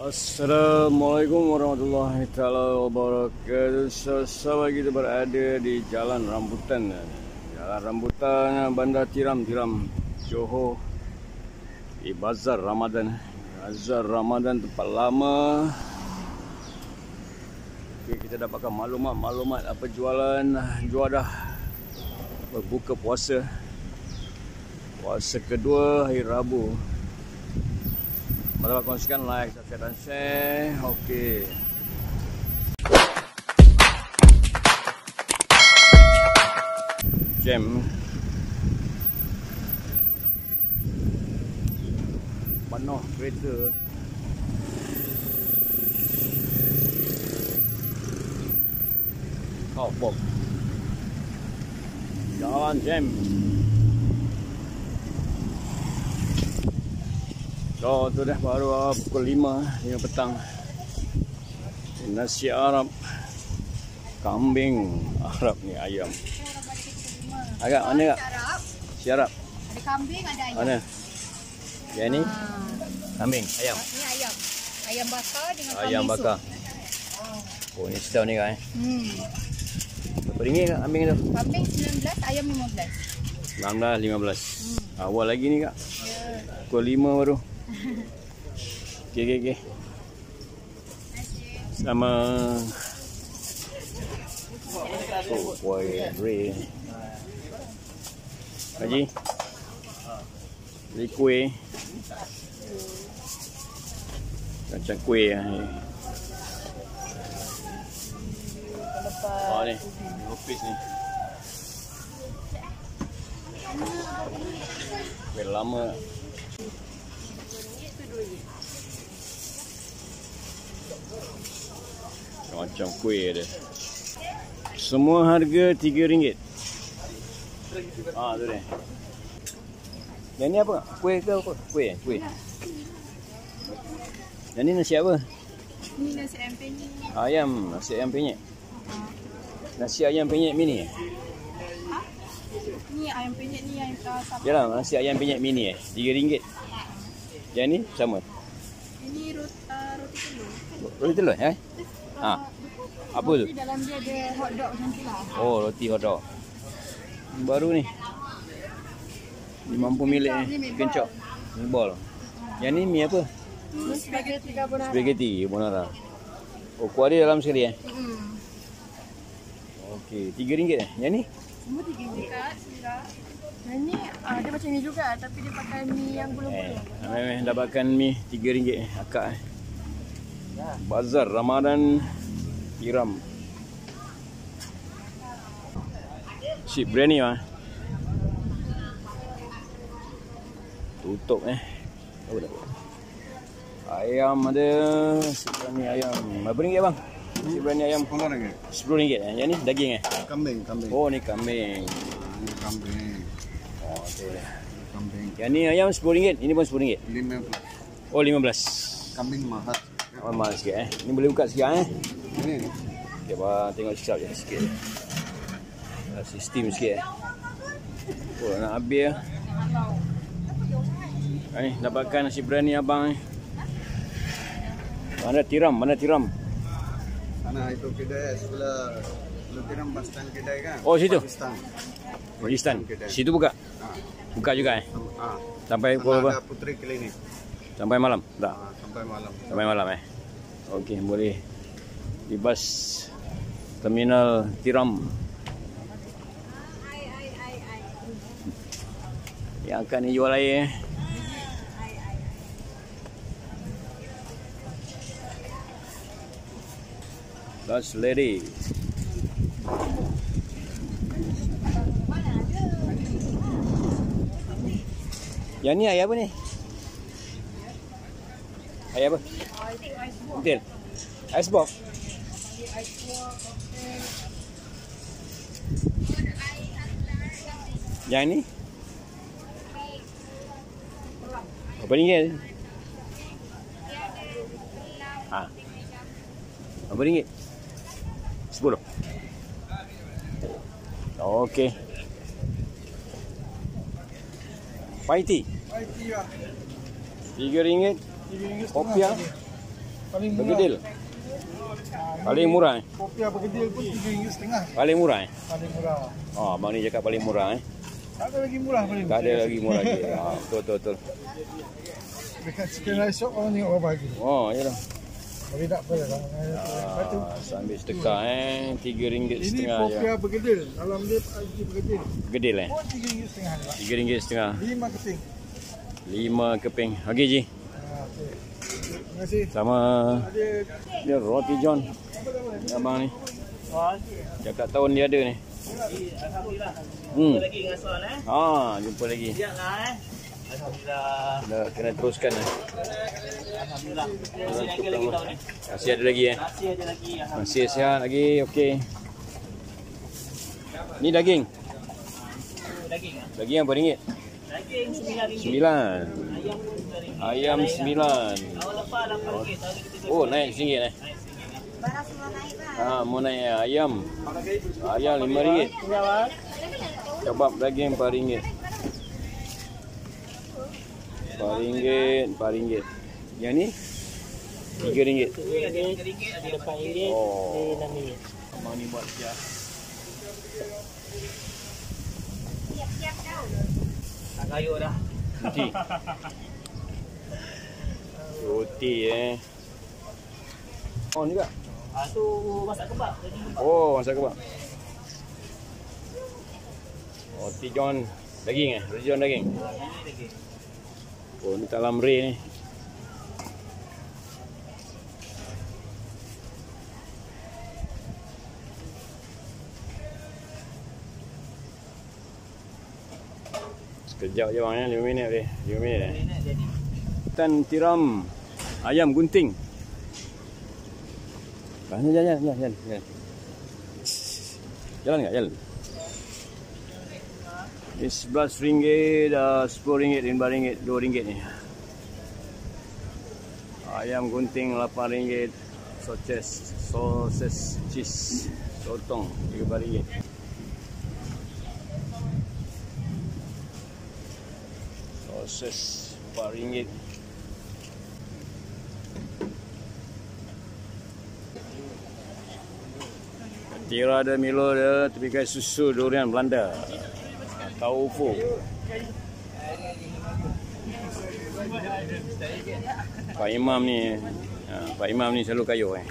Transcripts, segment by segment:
Assalamualaikum warahmatullahi taala wabarakatuh. Sesama kita berada di Jalan Rambutan. Jalan Rambutan Bandar Tiram Tiram Johor di Bazar Ramadan. Bazar Ramadan tempat lama. Okay, kita dapatkan maklumat-maklumat apa jualan juadah berbuka puasa. Puasa kedua hari Rabu. Mari kongsikan like, subscribe dan share. Okey. Jam. Penuh kereta. Oh, Bob. Jalan jam. So tu dah baru uh, pukul 5 5 petang. Nasi Arab. Kambing Arab ni ayam. Agak mana kak? Nasi Arab. Ada kambing, ada ayam. Mana? Yang ni? Kambing, ayam. Ini ayam. Ayam bakar dengan Ayam kambing bakar. Oh ni setahun ni kak eh. Hmm. Berapa ringgit kak kambing tu? Kambing 19, ayam 15. 16, 15. Hmm. Awal lagi ni kak. Ya. Pukul 5 baru. Okey, okey, okey. Sama Oh, boy, Ray. Haji. Beli kuih. Macam kuih lah ni. Oh ni, lupis ni. Kuih lama. Macam kuih ada. Semua harga RM3. Ah, tu dia. Yang ni apa? Kuih ke apa? Kuih, eh? kuih. Yang ni nasi apa? Ini nasi ayam penyet. Ayam, nasi ayam penyet. Nasi ayam penyet mini eh? Ni ayam penyet ni yang uh, sama. Yalah, nasi ayam penyet mini eh? RM3. Yang ni sama. Ini roti, uh, roti telur. Roti telur eh? Ha. Apa tu? Dalam dia ada hot dog macam tu lah. Oh, roti hotdog. Baru ni. Ni mampu milik ni. Kencok. Meatball. Yang ni mi apa? Ini spaghetti carbonara. Spaghetti carbonara. Oh, kuah dia dalam sekali eh? Hmm. Okey, RM3 eh? Yang ni? Semua tiga dekat sila. Yang ni uh, dia macam ni juga tapi dia pakai mi yang Eh, gulung-gulung. memang dapatkan mi RM3 eh, akak eh. Bazar Ramadan Tiram. Si biryani ah. Tutup eh. Oh, dah. Ayam ada si biryani ayam. Berapa ringgit bang? Si biryani ayam Sepuluh ringgit. RM10 eh. Yang ni daging eh. Kambing, kambing. Oh ni kambing. Ini kambing. Oh, okey. Kambing. Yang ni ayam RM10. Ini pun RM10. Lima belas. Oh 15. Kambing mahal. Oh, mahal sikit eh. Ni boleh buka sikit eh. Ini Okay, bang tengok sekejap je sikit. Dah sistem sikit eh. Oh, nak habis lah. Eh, dapatkan nasi biryani abang eh. Mana tiram, mana tiram. sana itu kedai sebelah Lutiram bus stand kedai kan? Oh, situ? Pakistan. Pakistan. Kedai. Situ buka. Ha. Buka juga eh. Ha. Sampai Sana pukul ada berapa? Putri Klinik. Sampai malam. Tak. Ha, sampai malam. Sampai malam eh. Okey, boleh. Di bas terminal Tiram. Yang akan ni jual air eh. Last lady. Yang ni air apa ni? Air apa? Betul. Icebox. Yang ni? Berapa ringgit? Ha. Berapa ringgit? Sepuluh. Okey. Paiti. IT lah. Tiga ringgit. RM3 Kopiah? Paling murah. Bergedil. Paling murah eh. Kopiah bergedil pun RM3.5 Paling murah eh. paling murah. Oh, abang ni cakap paling murah eh. Tak ada lagi murah paling. Tak ada lagi murah lagi. Ah, betul betul betul. Dekat chicken rice shop orang tengok berapa harga. Oh, yalah. Tapi tak apa lah. Lepas tu, Ah, sambil sedekah eh. Tiga ringgit Ini setengah je. kopiah bergedil. Dalam dia IT bergedil. Gedil eh. Pun RM3.5 juga. Tiga ringgit setengah. Lima keping. Lima keping. Okey Ji. Ha. Terima kasih. Sama Ada dia roti John. Abang ni. Cakap tahun dia ada ni. Alhamdulillah. Hmm. Lagi dengan soal eh. Ah, jumpa lagi. Siaplah eh. Alhamdulillah. Kena, kena teruskan eh. Alhamdulillah. Masih lagi lagi tahun ni. Masih ada lagi eh. Masih ada lagi. Alhamdulillah. Masih sihat lagi. Okey. Ni daging. Daging ah. Daging apa ringgit? Daging RM9. Sembilan. Ayam pun RM9. Ayam sembilan. Awal lepas RM8. Tahun ni kita Oh, naik singgit eh. Ah, mau naik eh. ayam. Ayam lima ringgit. Kebab daging empat ringgit. Empat ringgit, empat ringgit. Yang ni? Tiga ringgit. Ada RM3, ada RM4, Oh. ada RM6. Abang ni buat siap. Tak kayuk dah. Roti. Roti eh. Oh ni tak? Ah tu masak kebab. Jadi Oh, masak kebab. Roti John daging eh? Roti John daging. ah, daging. Oh, ni tak lamre ni. Sekejap je bang eh. ya, 5 minit boleh. 5 minit eh. Tan tiram ayam gunting. Jalan, jalan, jalan, jalan. Jalan, jalan enggak? Jalan. Ini RM11, uh, RM10, RM5, RM2 ni. Ayam gunting RM8, sosis, sosis cheese, sotong RM3. proses paring it. Tira ada Milo dia, tapi guys susu durian Belanda. atau UFO. Pak Imam ni, ya, Pak Imam ni selalu kayu eh.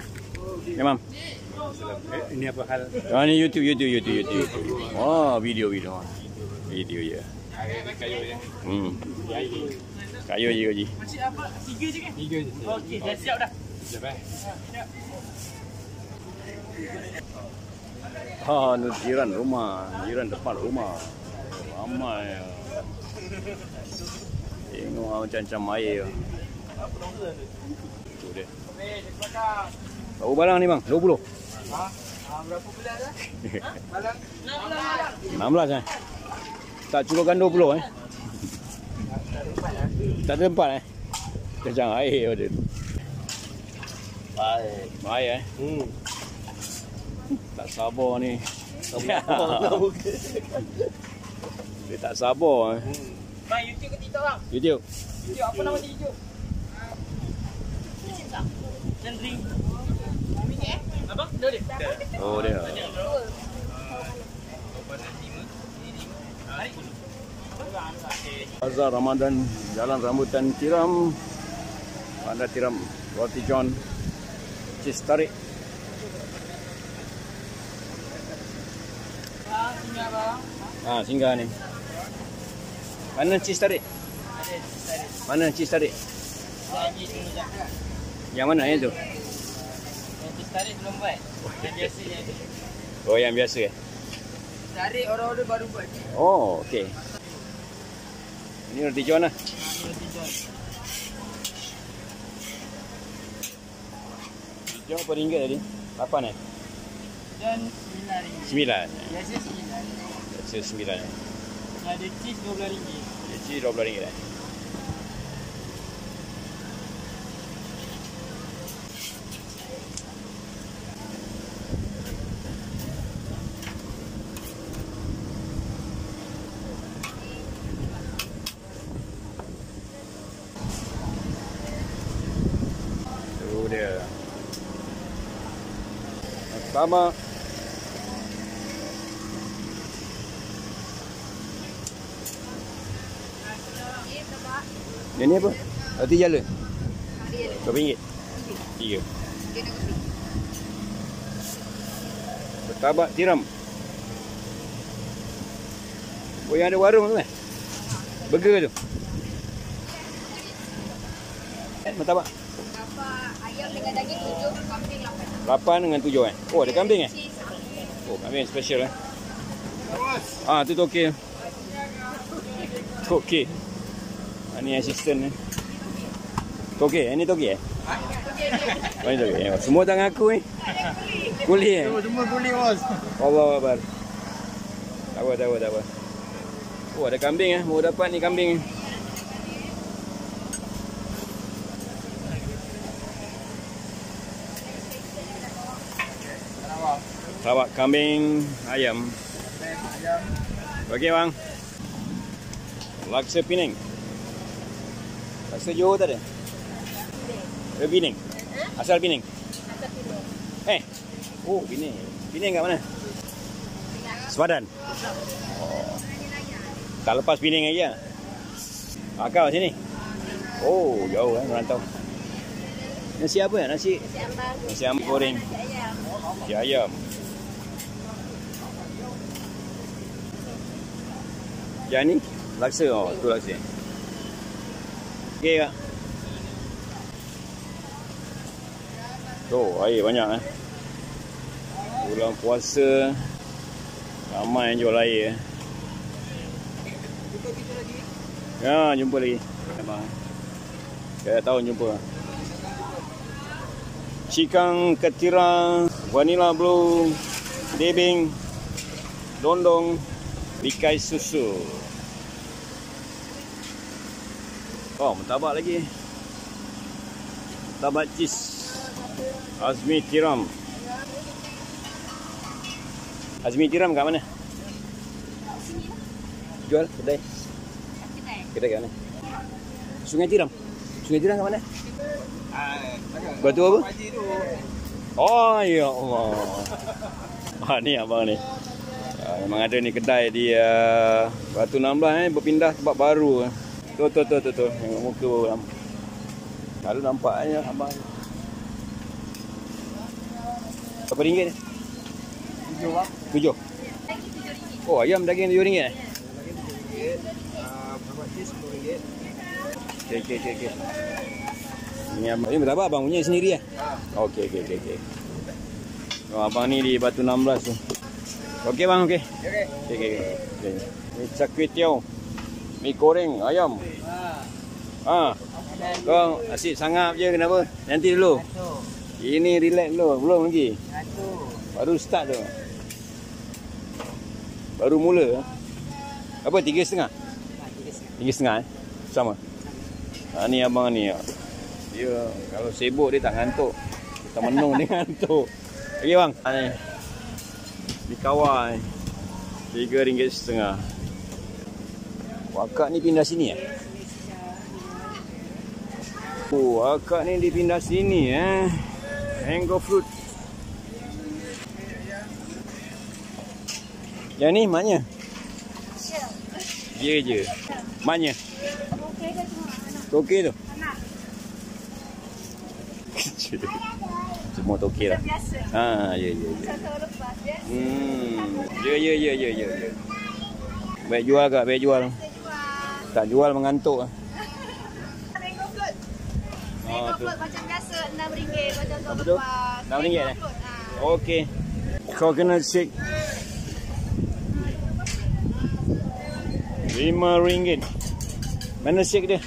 Imam. Eh, ini apa hal? Ini YouTube, YouTube, YouTube, YouTube. Wah, oh, video, video. Video ya. Yeah. Kayu ya. Hmm. Kayu je gaji. Macam apa? Tiga je kan? Tiga je. Okey, dah siap dah. Sekejap eh. Ha, ni jiran rumah, jiran depan rumah. Ramai. Tengok ah, macam-macam air. Tu dia. Berapa barang ni bang? 20? Ha? Ah, berapa bulan dah? Malam. 16 eh? Tak curahkan 20 eh? Tak ada tempat eh? Kejang air ada. Baik. Baik eh? Hmm. Tak sabar ni. Dia tak sabar eh. Bang, YouTube ke TikTok bang? YouTube. YouTube apa nama YouTube? Cendri. Abang, dah dia. Oh dia. Bazar Ramadan Jalan Rambutan Tiram Bandar Tiram Roti John Cheese tarik Ah, singgah ni Mana cheese tarik? Mana cheese tarik? Yang mana yang tu? Nanti tarik belum buat. Yang biasa je. Oh yang biasa eh? Tarik orang order baru buat. Oh okey Ini roti John lah Roti John. Roti John apa ringgit tadi? 8 eh? John RM9. 9 Biasa RM9. Biasa 9 eh? Ada cheese RM12. Jadi RM12 eh? Sama. Yang ni apa? Roti jala. Berapa ringgit? Tiga. Bertabak tiram. Oh yang ada warung tu kan? Burger tu. Eh, Bertabak. Apa ayam dengan daging tujuh, kambing lapan. Lapan dengan tujuh eh? Oh ada kambing eh? Oh kambing special eh? Ah tu toke. Toke. Ah, ni assistant eh. Toke, ini toke eh? Oh, ini toke. Eh, Semua tangan aku eh. Kuli eh? Semua boleh bos. Allah Akbar. Tak apa, tak apa, tak apa. Oh, ada kambing eh. Mau dapat ni kambing. Sarawak kambing ayam. Okey bang. Laksa Penang. Laksa Johor tak ada? Ada Penang? Asal Penang? Eh. Oh, Penang. Penang kat mana? Sepadan. Oh. Tak lepas Penang lagi ah. Akal sini. Oh, jauh eh merantau. Nasi apa ya? Nasi nasi ambang goreng. Nasi ayam. Yang ni laksa oh, tu laksa. Okey kak. Oh, air banyak eh. Bulan puasa ramai yang jual air eh. Ya, jumpa lagi. Abang. Saya tahu jumpa. Cikang ketira, vanilla blue, debing, dondong, bikai susu. Oh, mentabak lagi. Mentabak cheese. Azmi tiram. Azmi tiram kat mana? Jual kedai. Kedai kat mana? Sungai Tiram. Sungai Tiram kat mana? Batu apa? Oh ya Allah. Ah ni abang ni. Ah, memang ada ni kedai di uh, Batu 16 eh berpindah tempat baru. Tu tu tu tu tu. Tengok muka baru nampak. Lalu nampaknya abang. Berapa ringgit ni? Tujuh bang. Tujuh. Oh ayam daging tujuh ringgit eh? Berapa cheese sepuluh ringgit. Okey okey okey okey. Ini abang ni berapa abang punya sendiri eh? Okey okey okey okey. Oh, abang ni di Batu 16 tu. Okey bang okey. Okey. Okey okey okey. Ni cak kuih tiaw. Mi goreng ayam. Ha. Kau asyik sangap je kenapa? Nanti dulu. Ini relax dulu, belum lagi. Baru start tu. Baru mula. Apa tiga setengah? Tiga setengah eh? Sama. Ha, ni abang ni. Dia kalau sibuk dia tak ngantuk. Kita menung dia ngantuk. Okey bang. Ha, ni. Di kawal ni. Ringgit setengah. Wakak ni pindah sini eh? Oh, akak ni dipindah sini eh. Mango fruit. Yang ni maknya? Dia je. Maknya? Toke tu? Kecil. Semua toke lah. Biasa. Ha, ya, ya, ya. Ya. Hmm. Ya, ya, ya, ya, ya. ya. Baik jual kak, baik jual. Tak jual mengantuk lah. mango float. Oh, Mango tu. float macam biasa RM6 macam tahun Apa tu? lepas. RM6 eh? Ha. Okey. Coconut shake. Lima ringgit. Mana shake dia?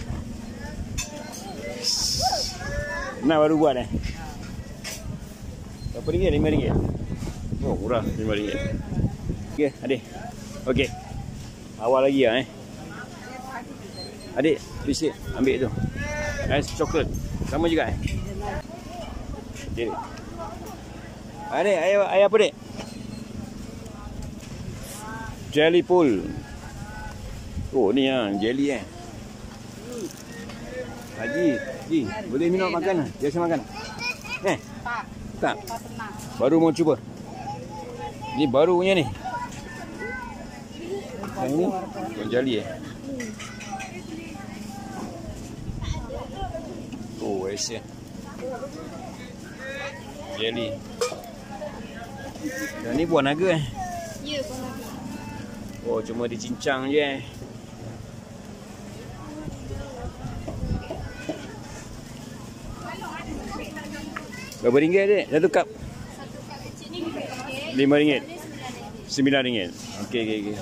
Nak baru buat eh? Berapa ringgit? Lima ringgit. Oh, murah. Lima ringgit. Okey, adik. Okey. Awal lagi lah eh. Adik, bisik. Ambil tu. Ais coklat. Sama juga eh? Okey. Adik, air, air apa dek? Jelly pool. Oh ni ah, jelly eh. Haji, Haji, boleh minum makan? Biasa makan? Eh? Tak. Baru mau cuba. Ni baru punya ni. Yang ni Tuan jali eh. Asia. Jelly. Yang ni buah naga eh. Ya, kau nak. Oh, cuma dicincang je eh. Berapa ringgit dek? Satu cup? Satu kak kecil ni RM5. Lima ringgit? Ni RM9. Sembilan ringgit. Okey, okey, okey.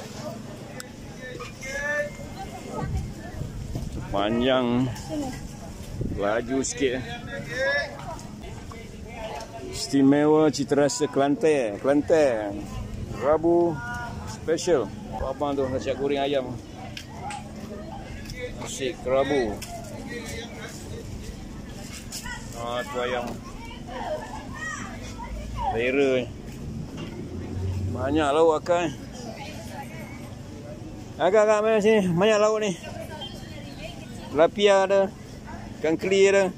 Panjang. Laju sikit. Istimewa cita rasa Kelantan. Kelantan. Rabu special. Abang tu nasi goreng ayam. Nasi kerabu. Ah, tu ayam. Lera. Banyak lauk akak. Agak agak mana sini? Banyak lauk ni. Lapia ada. Ikan keli ada.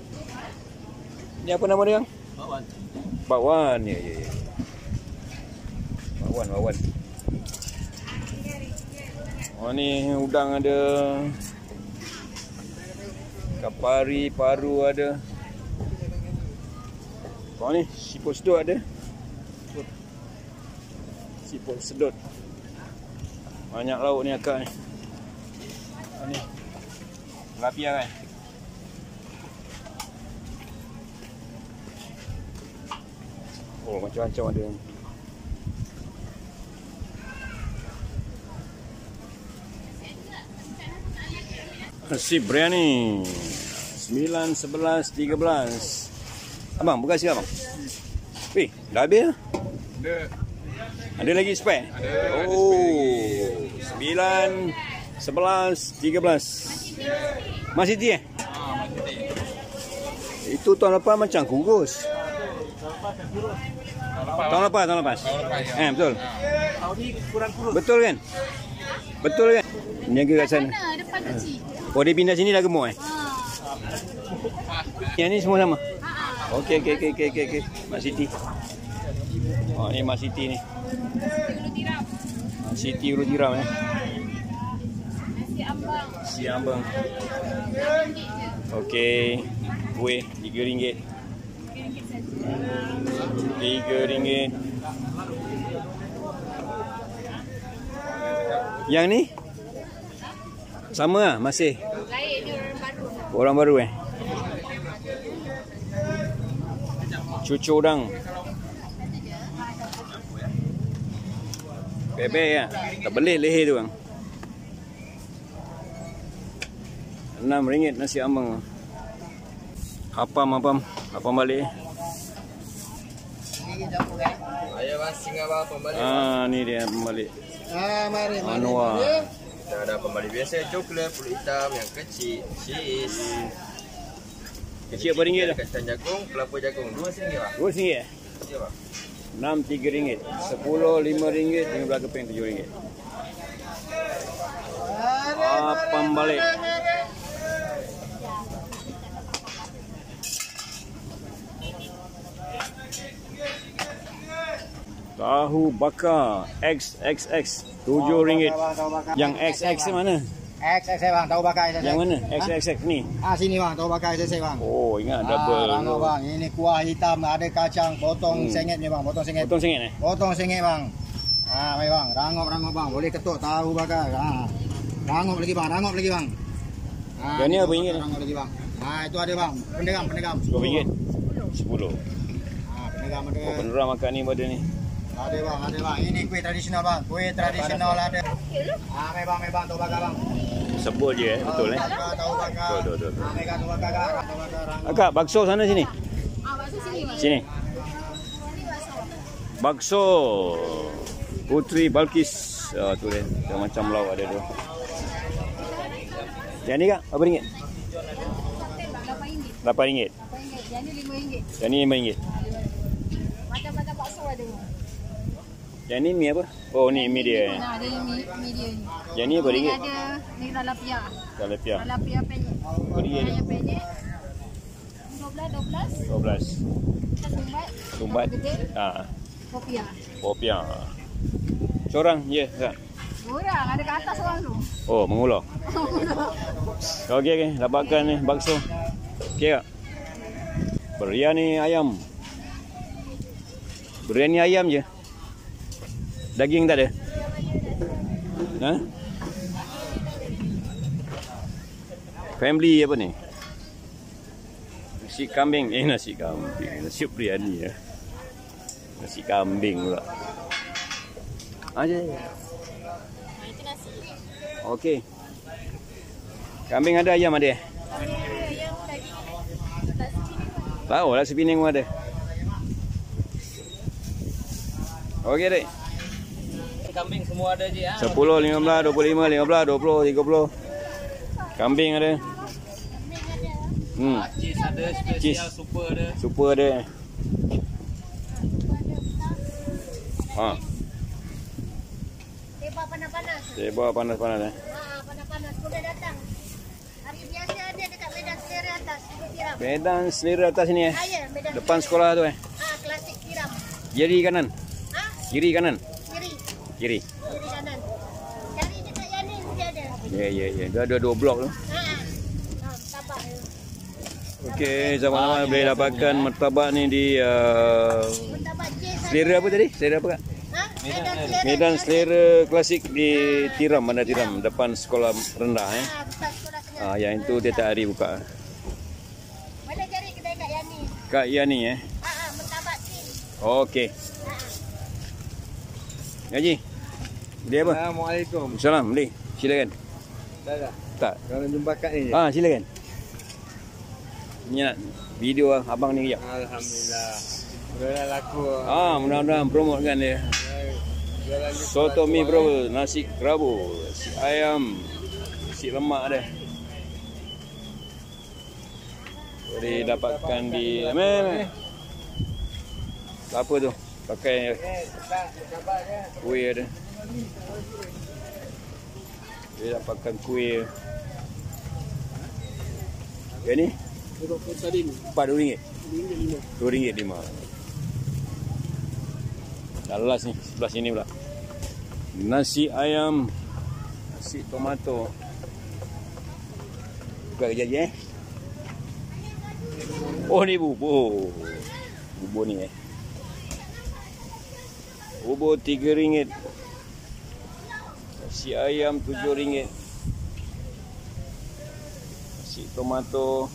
Ni apa nama dia? Bawan. Bakwan. Ya, ya, ya. Bakwan, bakwan. Oh ni udang ada. Kapari, paru ada. Oh ni siput sedut ada. Siput sedut. Banyak lauk ni akak ni. Oh ni. Lapia kan? Oh macam-macam ada. Nasi biryani 9, 11, 13 Abang, buka sikit abang Weh, dah habis lah Ada. Ada lagi spare? Ada, ada Oh 9, 11, 13 Masih ti eh? Ah, mati. Itu tahun lepas macam kurus Tahun lepas, tahun lepas Tahun lepas, ya. Eh, betul Tahun ni kurang kurus. Betul kan? Betul kan? Niaga kat sana depan kecil? Oh, dia pindah sini dah gemuk eh? Ha. Yang ni semua sama? Ha. Okey, okey, okey, okey, okey, okey. Mak Siti. Oh, ni Mak Siti ni. Mak Siti Ulu Tiram eh. Nasi ambang. Si Ambang. RM6 je. Okey. Kuih RM3. RM3 saja. RM3. Yang ni? Sama lah, masih. Lain orang baru. Orang baru eh. Cucu udang. Bebek ya. Tak boleh leher tu bang. RM6 nasi ambang. Hapam hapam. Hapam balik. Ayah bang, singa bang pembalik. Ah ni dia balik. Ah, mari, mari. Anwar. Kita ada pembalik biasa, coklat, pulut hitam yang kecil, cheese. Kecil apa ringgit? Kacang jagung, kelapa jagung. Dua singgit bang. RM2 eh? Ya bang. enam tiga ringgit, sepuluh lima ringgit, lima belas keping tujuh ringgit. Apa balik? Tahu bakar XXX tujuh ringgit. Yang XX ni mana? X X bang, tahu bakar X Yang mana? XXX ni. Ah sini bang, tahu bakar X bang. Oh ingat Ah, double. rangka bang. Ini kuah hitam, ada kacang, potong Hmm. sengit ni bang, potong sengit. Potong sengit eh? Potong sengit bang. Ah, baik bang, rangop bang, boleh ketuk tahu bakar. Ah. Rangop lagi bang, rangop lagi bang. Ah, Yang ni apa ringgit ni? Rangop lagi bang. Ah, itu ada bang, pendegam, pendegam. Sepuluh ringgit. Sepuluh. Ah, pendegam ada. Oh penerang makan ni pada ni. Ada bang, ada bang. Ini kuih tradisional bang, kuih tradisional ada. Ah, baik bang, baik bang, tahu bakar bang. Sebut je eh, betul eh. Tahu bakar, tahu bakar. Betul, betul, betul. Ah, baik tahu bakar, tahu bakar. Akak, bakso sana sini. Ah, bakso sini. Sini. Bakso. Putri Balkis. Oh, tu dia. Macam-macam lauk ada tu. Yang ni kak, berapa ringgit? RM8. Lapan ringgit. RM8. Yang ni RM5. Yang ni lima ringgit. Macam-macam bakso ada. Yang ni mi apa? Oh, ni mi dia. Nah, ada mi, mi dia ni. Yang ni Ni ringgit? ada ni talapia. Talapia. Talapia penyet. Berapa ringgit ni? Yang penyet. 12, 12. Dua belas. Kita sumbat. Sumbat. Gede. Ah, Kopiah. Popia. Seorang je. Ya. Orang ada kat atas orang tu. Oh, mengulur. Okey okey, dapatkan ni bakso. Okey tak? Biryani ayam. Biryani ayam je. Daging tak ada. Ha? Family apa ni? Nasi kambing. Eh nasi kambing. Nasi biryani ya. Nasi kambing pula. Aja. Itu nasi. Okey. Kambing ada ayam ada. Tahu lah sepining pun ada. Okey dek. Kambing semua ada je ah. 10, 15, 25, 15, 20, 30. Kambing ada. Hmm, Cheese ada, spesial Cheese. super ada. super ada. Ha, Tebak panas-panas. bawa panas-panas eh. Ha, panas-panas. Boleh datang. Hari biasa ada dekat medan selera atas. Ibu tiram. Medan selera atas ni eh. Ah, ya, medan Depan sekolah tu eh. Ah, klasik tiram. Kiri kanan. Ha? Kiri kanan. Kiri. Kiri. Kanan. Cari dekat Yani mesti ada. Ya ya ya. Dia ada dua blok tu. Ha. Ha, tabak. Okey, zaman-zaman boleh dapatkan martabak ni di uh, J saja. selera apa tadi? Selera apa kak? Ha? Medan selera. Medan selera klasik di Tiram, Bandar Tiram, depan sekolah rendah eh. Ha. Ah, yang itu dia tak hari buka. Boleh cari kedai kat Yani. Kak Yani eh. Ha, ha, mentabak tin. Okey. Ha. Haji. Beli apa? Assalamualaikum. Salam, beli. Silakan. Dah dah. Tak. Kalau jumpa kat ni je. Ah, silakan. Ni nak video ah, abang ni kejap. Alhamdulillah. Dah laku. Ah, mudah-mudahan promotekan dia. Jualan ni Soto mi bro, nasi kerabu, nasi ayam, nasi lemak ada. Boleh dapatkan di mana? Apa tu? Pakai kuih ada. Boleh dapatkan kuih. Yang ni? Empat dua ringgit. Dua ringgit lima. Dah last ni, sebelah sini pula. Nasi ayam, nasi tomato. Buka kejap je eh. Oh ni bubur. Bubur ni eh. Bubur tiga ringgit. Nasi ayam tujuh ringgit. Nasi tomato.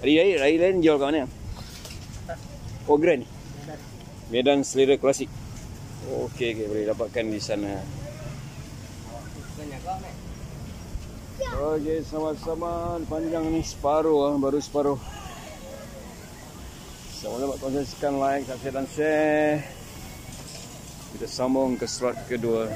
Lain, hari lain jual kat mana? Oh Grand. Medan selera klasik. Okey okey boleh dapatkan di sana. Okey sama-sama panjang ni separuh ah, baru separuh. Sama dapat konsumsikan like, subscribe dan share Kita sambung ke slot kedua